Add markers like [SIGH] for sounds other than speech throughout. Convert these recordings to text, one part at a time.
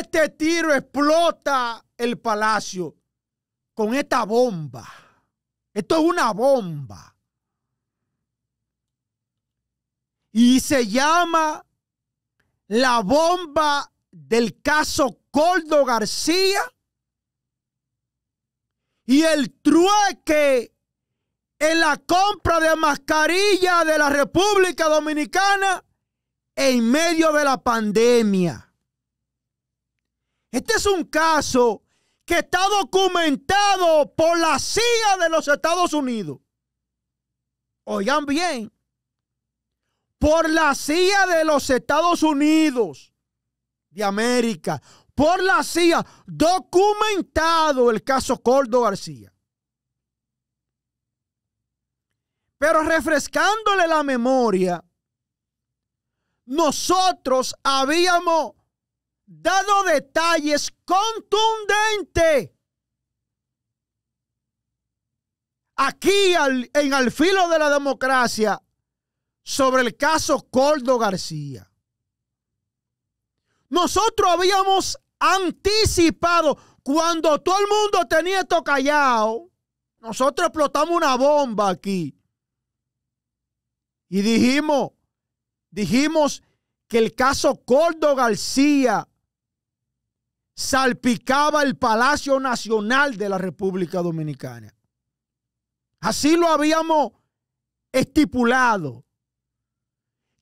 este tiro explota el palacio con esta bomba. Esto es una bomba. Y se llama la bomba del caso Coldo García y el trueque en la compra de mascarilla de la República Dominicana en medio de la pandemia. Este es un caso que está documentado por la CIA de los Estados Unidos. Oigan bien, por la CIA de los Estados Unidos de América, por la CIA, documentado el caso Coldo García. Pero refrescándole la memoria, nosotros habíamos dado detalles contundentes aquí en el filo de la democracia sobre el caso Coldo García. Nosotros habíamos anticipado cuando todo el mundo tenía esto callado. Nosotros explotamos una bomba aquí. Y dijimos, dijimos que el caso Coldo García salpicaba el Palacio Nacional de la República Dominicana. Así lo habíamos estipulado.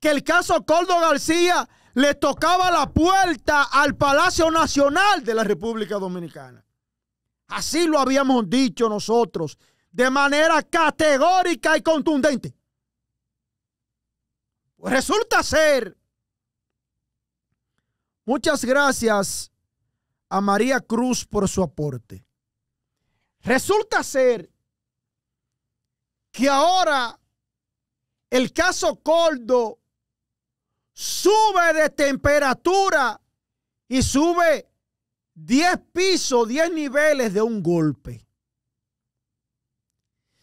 Que el caso Coldo García le tocaba la puerta al Palacio Nacional de la República Dominicana. Así lo habíamos dicho nosotros de manera categórica y contundente. Pues resulta ser, muchas gracias a María Cruz por su aporte. Resulta ser que ahora el caso Coldo sube de temperatura y sube 10 pisos, 10 niveles de un golpe.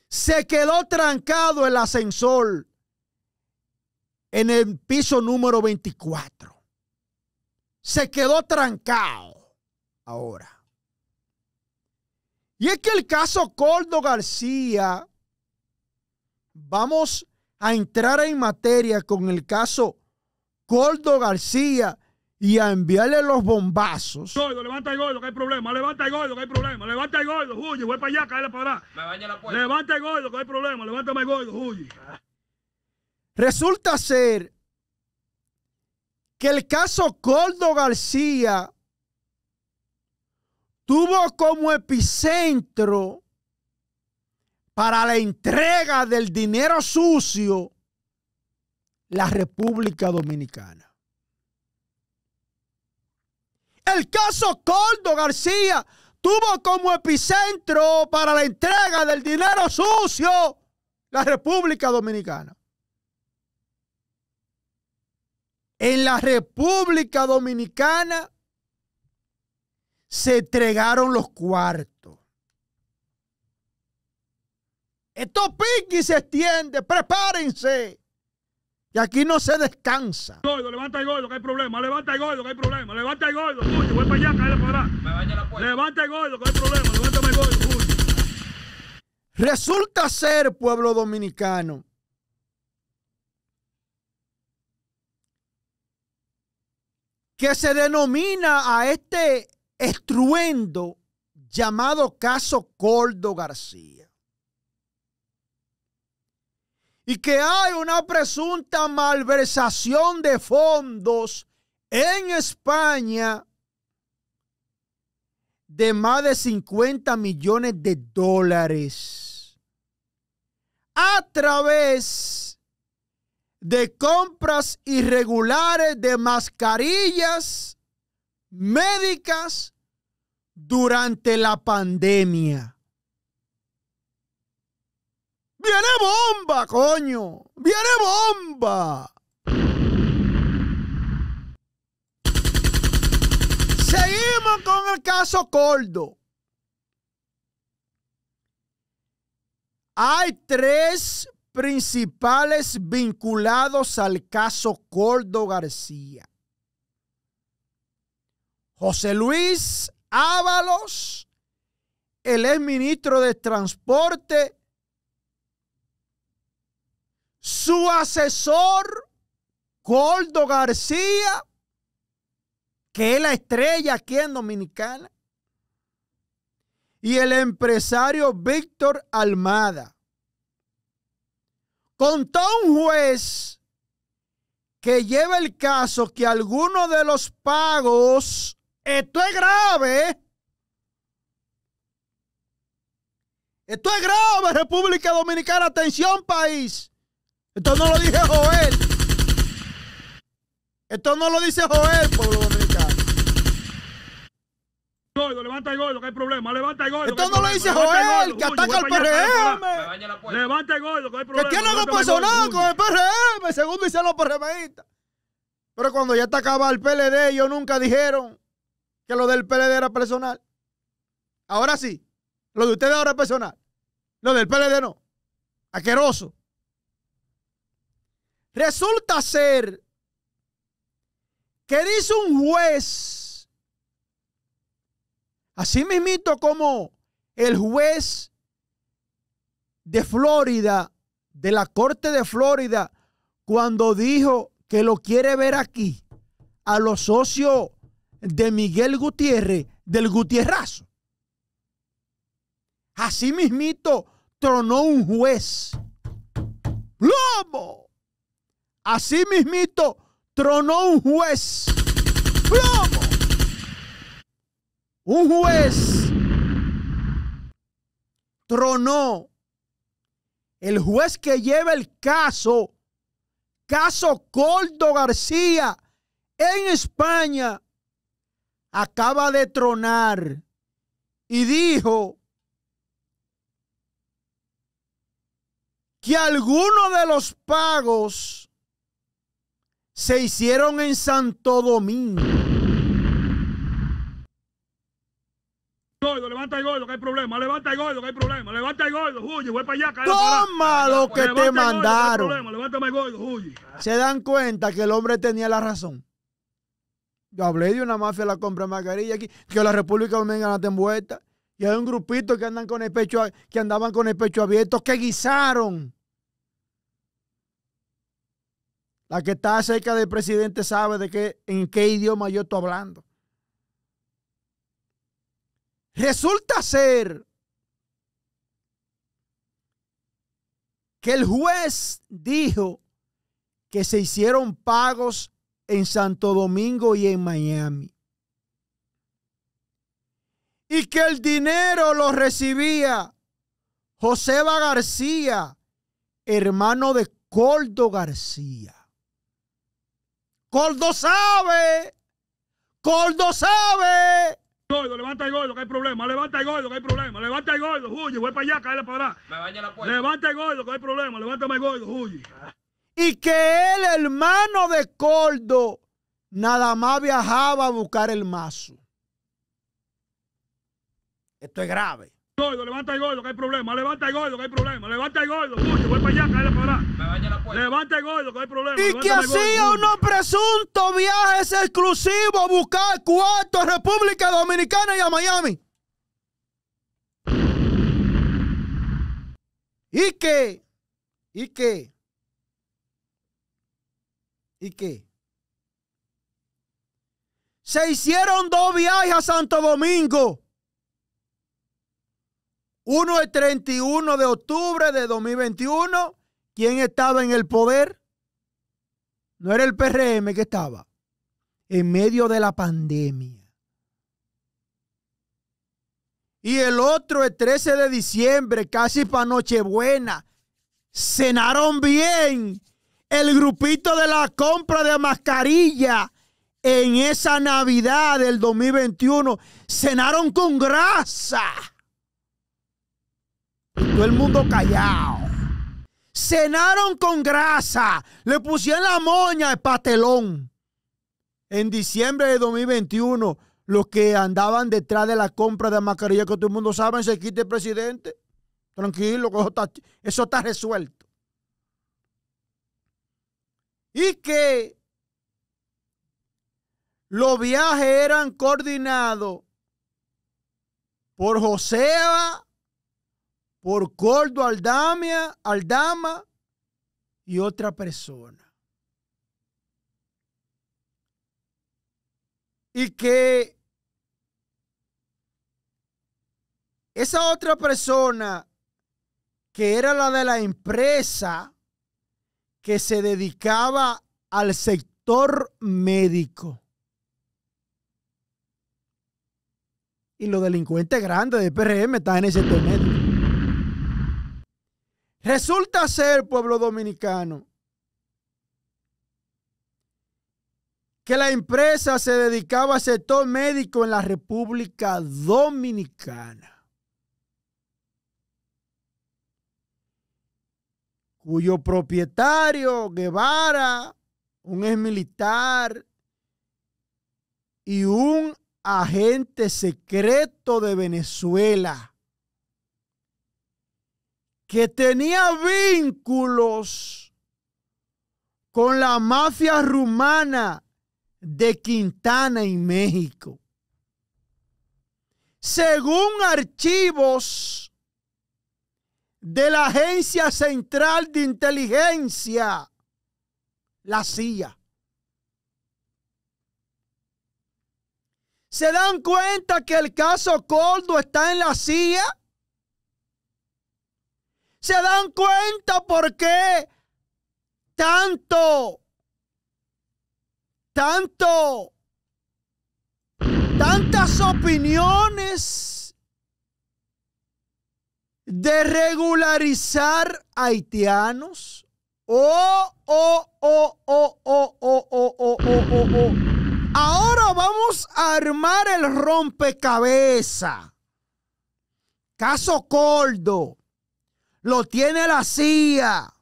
Se quedó trancado el ascensor en el piso número 24. Se quedó trancado ahora. Y es que el caso Coldo García, vamos a entrar en materia con el caso Coldo García y a enviarle los bombazos. Gordo, levanta el gordo, que hay problema. Levanta el gordo, que hay problema. Levanta el gordo, huye, voy para allá, cae para. Me la puerta. Levanta el gordo, que hay problema. Levántame el gordo, huye. Resulta ser que el caso Coldo García tuvo como epicentro para la entrega del dinero sucio la República Dominicana. El caso Coldo García tuvo como epicentro para la entrega del dinero sucio la República Dominicana. En la República Dominicana se entregaron los cuartos. Esto pique y se extiende, prepárense. Y aquí no se descansa. Gordo, levanta el gordo, que hay problema. Levanta el gordo, que hay problema. Levanta el gordo, voy para allá, cae para atrás. Me vaya la puerta. Levanta el gordo, que hay problema. Levántame el gordo. Resulta ser, pueblo dominicano, que se denomina a este estruendo llamado caso Coldo García. Y que hay una presunta malversación de fondos en España de más de 50 millones de dólares a través de compras irregulares de mascarillas médicas durante la pandemia. Viene bomba, coño. Viene bomba. Seguimos con el caso Coldo. Hay tres principales vinculados al caso Coldo García. José Luis Ábalos, el ex ministro de Transporte, su asesor, Goldo García, que es la estrella aquí en Dominicana, y el empresario Víctor Almada. Contó un juez que lleva el caso que algunos de los pagos, esto es grave, esto es grave, República Dominicana, atención país. Esto no lo dice Joel. Esto no lo dice Joel, pueblo dominicano. Gordo, levanta el gordo, que hay problema. Levanta el gordo. Esto no lo dice Joel, que ataca al PRM. Levanta el gordo, que hay problema. Que tiene algo personal con el PRM, según dicen los PRMistas. Pero cuando ya está acabado el PLD, ellos nunca dijeron que lo del PLD era personal. Ahora sí. Lo de ustedes ahora es personal. Lo del PLD no. Aqueroso. Resulta ser que dice un juez, así mismito como el juez de Florida, de la Corte de Florida, cuando dijo que lo quiere ver aquí, a los socios de Miguel Gutiérrez, del Gutierrazo. Así mismito tronó un juez. ¡Lobo! Así mismito tronó un juez. ¡Plomo! Un juez tronó. El juez que lleva el caso, caso Coldo García, en España, acaba de tronar y dijo que alguno de los pagos se hicieron en Santo Domingo. Gordo, levanta el gordo, que hay problema. Levanta el gordo, que hay problema. Levanta el gordo, huye, voy para allá. Toma lo que te mandaron. Levántame el gordo, huye. Se dan cuenta que el hombre tenía la razón. Yo hablé de una mafia de la compra de mascarilla aquí, que la República Dominicana está envuelta. Y hay un grupito que andan con el pecho, que andaban con el pecho abierto, que guisaron La que está cerca del presidente sabe de qué, en qué idioma yo estoy hablando. Resulta ser que el juez dijo que se hicieron pagos en Santo Domingo y en Miami. Y que el dinero lo recibía Joseba García, hermano de Coldo García. Coldo sabe. Coldo sabe. Gordo, levanta el gordo, que hay problema. Levanta el gordo, que hay problema. Levanta el gordo, huye. Voy para allá, cae para atrás. Me vaya la puerta. Levanta el gordo, que hay problema. Levántame el gordo, huye. Y que el hermano de Coldo nada más viajaba a buscar el mazo. Esto es grave. Gordo, levanta el gordo, que hay problema. Levanta el gordo, que hay problema. Levanta el gordo, huye, voy para allá, cae para. Me vaya la puerta. Levanta el gordo, que hay problema. Y que hacía unos presuntos viajes exclusivos a buscar cuartos a República Dominicana y a Miami. ¿Y qué? ¿Y qué? ¿Y qué? Se hicieron dos viajes a Santo Domingo uno el 31 de octubre de 2021. ¿Quién estaba en el poder? No era el PRM que estaba. En medio de la pandemia. Y el otro el 13 de diciembre, casi para Nochebuena. Cenaron bien. El grupito de la compra de mascarilla en esa Navidad del 2021. Cenaron con grasa todo el mundo callado. Cenaron con grasa. Le pusieron la moña al patelón. En diciembre de 2021, los que andaban detrás de la compra de mascarilla que todo el mundo sabe, se quite el presidente. Tranquilo, eso eso está resuelto. Y que los viajes eran coordinados por Joseba, por Cordo Aldamia, Aldama y otra persona. Y que esa otra persona, que era la de la empresa que se dedicaba al sector médico, y los delincuentes grandes de PRM están en ese torneo. Resulta ser, pueblo dominicano, que la empresa se dedicaba al sector médico en la República Dominicana. Cuyo propietario, Guevara, un ex militar y un agente secreto de Venezuela que tenía vínculos con la mafia rumana de Quintana en México. Según archivos de la Agencia Central de Inteligencia, la CIA. ¿Se dan cuenta que el caso Coldo está en la CIA? ¿Se dan cuenta por qué tanto, tanto, tantas opiniones de regularizar haitianos? Oh, oh, oh, oh, oh, oh, oh, oh, oh, oh. Ahora vamos a armar el rompecabezas. Caso Coldo. Lo tiene la CIA.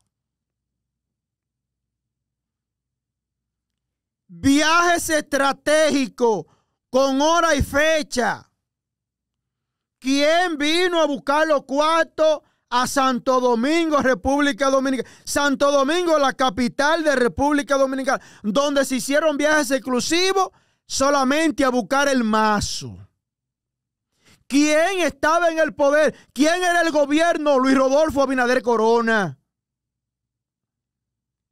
Viajes estratégicos con hora y fecha. ¿Quién vino a buscar los cuartos a Santo Domingo, República Dominicana. Santo Domingo, la capital de República Dominicana, donde se hicieron viajes exclusivos solamente a buscar el mazo. ¿Quién estaba en el poder? ¿Quién era el gobierno? Luis Rodolfo Abinader Corona.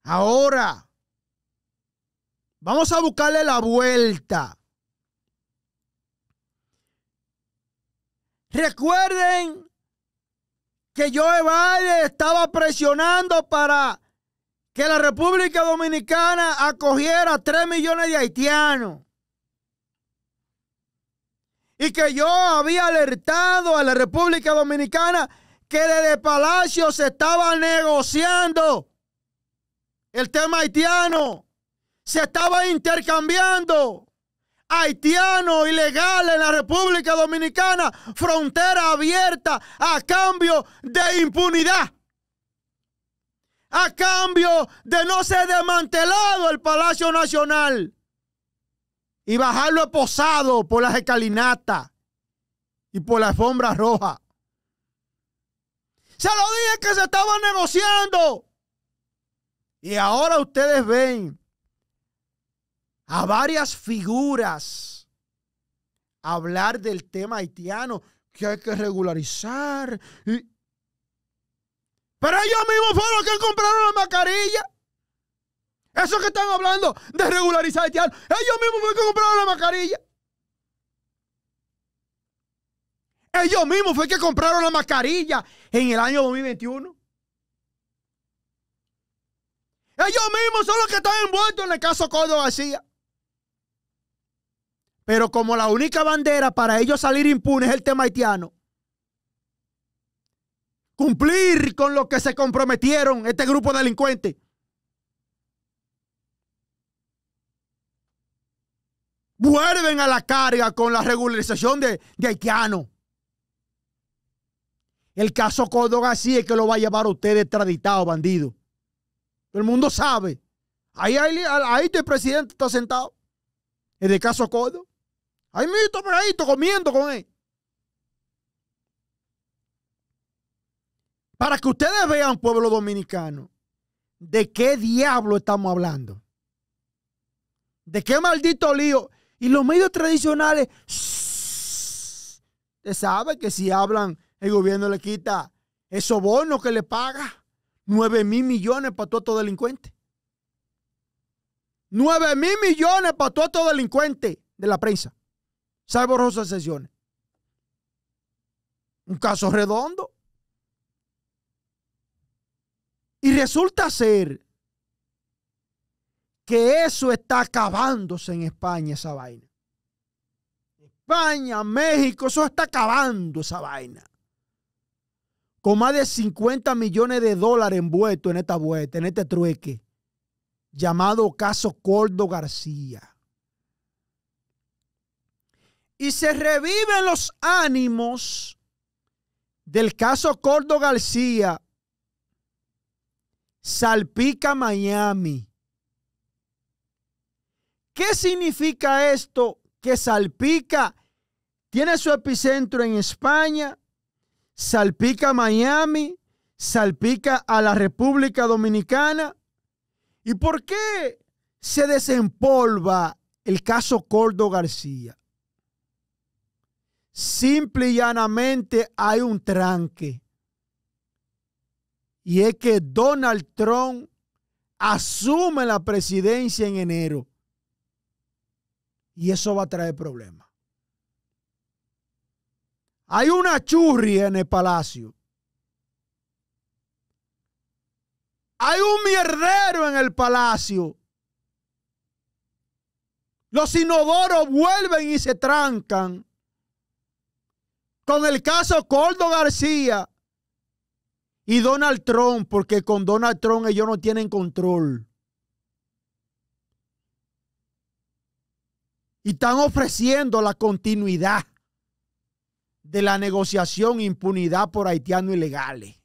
Ahora, vamos a buscarle la vuelta. Recuerden que Joe Biden estaba presionando para que la República Dominicana acogiera 3 millones de haitianos. Y que yo había alertado a la República Dominicana que desde Palacio se estaba negociando el tema haitiano. Se estaba intercambiando haitianos ilegales en la República Dominicana, frontera abierta a cambio de impunidad. A cambio de no ser desmantelado el Palacio Nacional y bajarlo posado por las escalinatas y por la alfombra roja. Se lo dije que se estaba negociando. Y ahora ustedes ven a varias figuras hablar del tema haitiano que hay que regularizar. Pero ellos mismos fueron los que compraron la mascarilla. Eso que están hablando de regularizar haitianos. Ellos mismos fueron los que compraron la mascarilla. Ellos mismos fue que compraron la mascarilla en el año 2021. Ellos mismos son los que están envueltos en el caso Córdoba García. Pero como la única bandera para ellos salir impunes es el tema haitiano, cumplir con lo que se comprometieron este grupo de delincuentes. Vuelven a la carga con la regularización de, de haitianos. El caso Córdoba sí es que lo va a llevar a usted extraditado, bandido. Todo el mundo sabe. Ahí, ahí, ahí el presidente está sentado. En el caso Córdoba. Ahí mismo, pegadito, comiendo con él. Para que ustedes vean, pueblo dominicano, de qué diablo estamos hablando. De qué maldito lío. Y los medios tradicionales, [SNIFFS] usted sabe que si hablan, el gobierno le quita esos bonos que le paga. 9 mil millones para todos estos delincuentes. 9 mil millones para todos estos delincuentes de la prensa. Salvo Rosa Sesiones. Un caso redondo. Y resulta ser que eso está acabándose en España, esa vaina. España, México, eso está acabando esa vaina. Con más de 50 millones de dólares envueltos en esta vuelta, en este trueque, llamado caso Cordo García. Y se reviven los ánimos del caso Cordo García salpica Miami. ¿Qué significa esto? Que salpica, tiene su epicentro en España, salpica Miami, salpica a la República Dominicana. ¿Y por qué se desempolva el caso Cordo García? Simple y llanamente hay un tranque. Y es que Donald Trump asume la presidencia en enero. Y eso va a traer problemas. Hay una churria en el palacio. Hay un mierdero en el palacio. Los inodoros vuelven y se trancan. Con el caso Coldo García y Donald Trump, porque con Donald Trump ellos no tienen control. Y están ofreciendo la continuidad de la negociación impunidad por haitianos ilegales.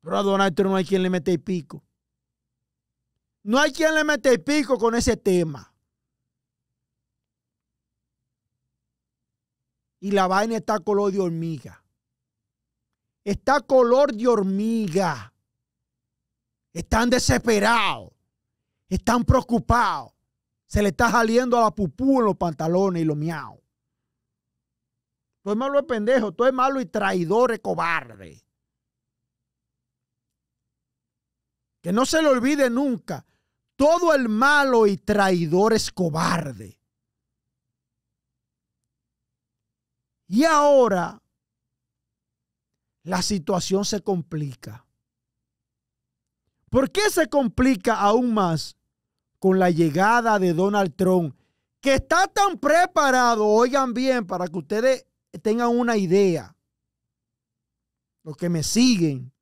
Pero a Donald Trump no hay quien le mete el pico. No hay quien le mete el pico con ese tema. Y la vaina está color de hormiga. Está color de hormiga. Están desesperados. Están preocupados. Se le está saliendo a la pupú en los pantalones y los miau. Todo es malo es pendejo, todo es malo y traidor y cobarde. Que no se le olvide nunca. Todo el malo y traidor es cobarde. Y ahora la situación se complica. ¿Por qué se complica aún más con la llegada de Donald Trump, que está tan preparado, oigan bien, para que ustedes tengan una idea, los que me siguen.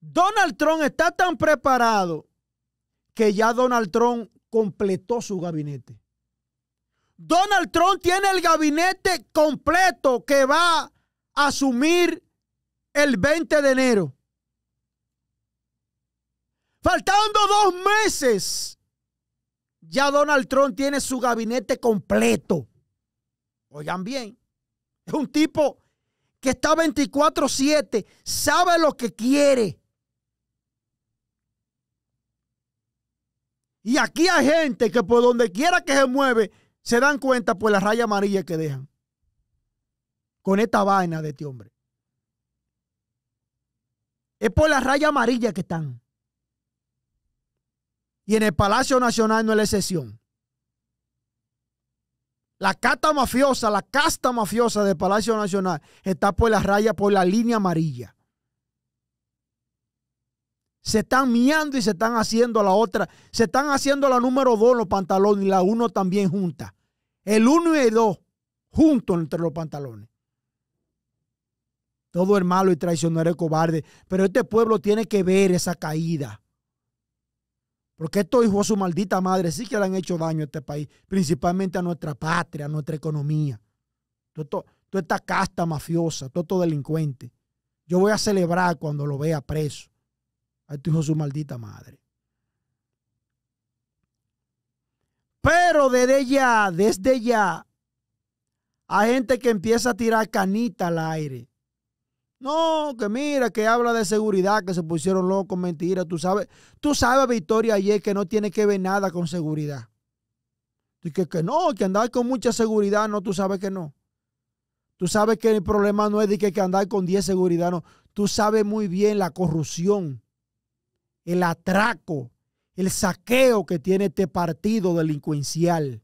Donald Trump está tan preparado que ya Donald Trump completó su gabinete. Donald Trump tiene el gabinete completo que va a asumir el 20 de enero. Faltando dos meses, ya Donald Trump tiene su gabinete completo. Oigan bien, es un tipo que está 24/7, sabe lo que quiere. Y aquí hay gente que por donde quiera que se mueve, se dan cuenta por la raya amarilla que dejan. Con esta vaina de este hombre. Es por la raya amarilla que están. Y en el Palacio Nacional no es la excepción. La casta mafiosa, la casta mafiosa del Palacio Nacional está por la raya, por la línea amarilla. Se están miando y se están haciendo la otra. Se están haciendo la número dos los pantalones y la uno también junta. El uno y el dos juntos entre los pantalones. Todo el malo y traicionero y cobarde. Pero este pueblo tiene que ver esa caída. Porque estos hijos su maldita madre sí que le han hecho daño a este país, principalmente a nuestra patria, a nuestra economía. Toda esta casta mafiosa, todo estos delincuentes. Yo voy a celebrar cuando lo vea preso a tu hijo su maldita madre. Pero desde ya, desde ya, hay gente que empieza a tirar canita al aire. No, que mira, que habla de seguridad, que se pusieron locos, mentira. Tú sabes, tú sabes, Victoria, ayer que no tiene que ver nada con seguridad. Y que, que no, que andar con mucha seguridad, no, tú sabes que no. Tú sabes que el problema no es de que, que andar con 10 seguridad, no. Tú sabes muy bien la corrupción, el atraco, el saqueo que tiene este partido delincuencial.